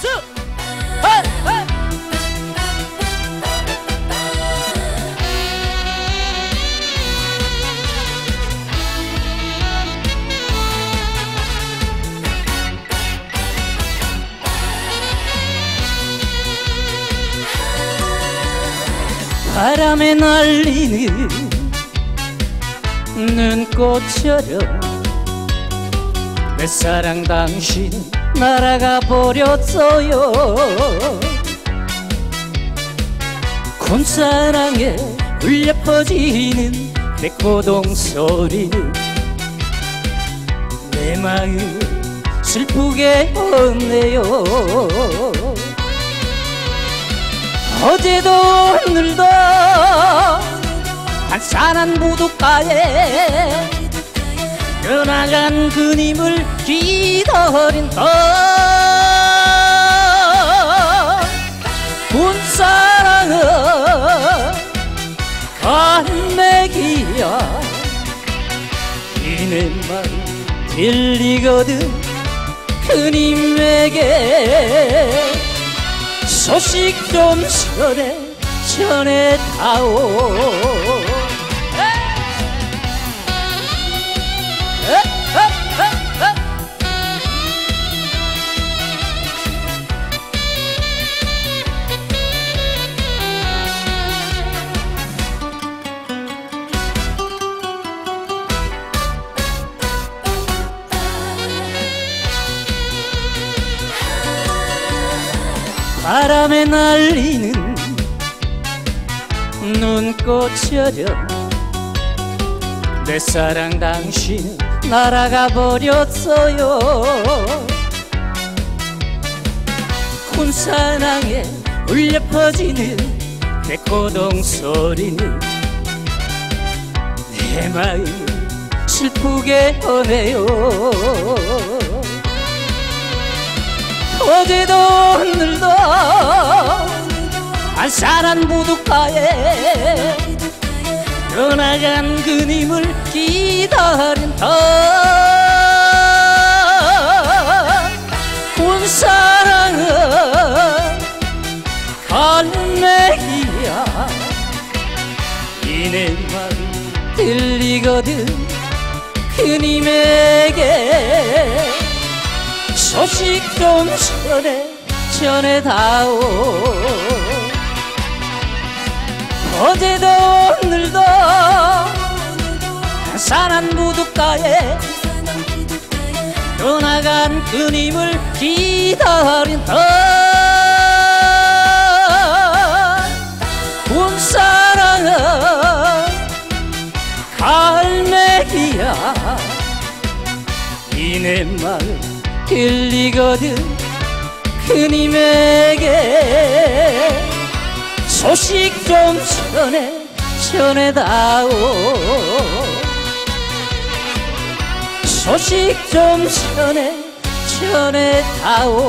박수! 바람에 날리는 눈꽃처럼 내 사랑 당신 날아가 버렸어요. 곤사랑에 울려 퍼지는 내 고동 소리는 내 마음 슬프게 했네요. 어제도 오늘도 한산한 무도가에 떠나간 그님을 기다린다 군사랑은 간맥이야. 이내 마음 들리거든 그님에게. 소식 좀 전해 전해다오 바람에 날리는 눈꽃처럼 내 사랑 당신 날아가 버렸어요. 군사랑에 울려 퍼지는 내 고동 소리는 내 마음 슬프게 하네요 어제도 오늘도 한산한 무도가에 떠나간 그님을 기다린다. 마음 들리거든 그님에게 소식 좀 전해 전해다오. 어제도 오늘도 산한 무도가에 떠나간 그님을 기다린다. 군사랑은 갈매기야. 이내 마음 들리거든 그님에게. 소식 좀 전해 전해다오. 소식 좀 전해 전해다오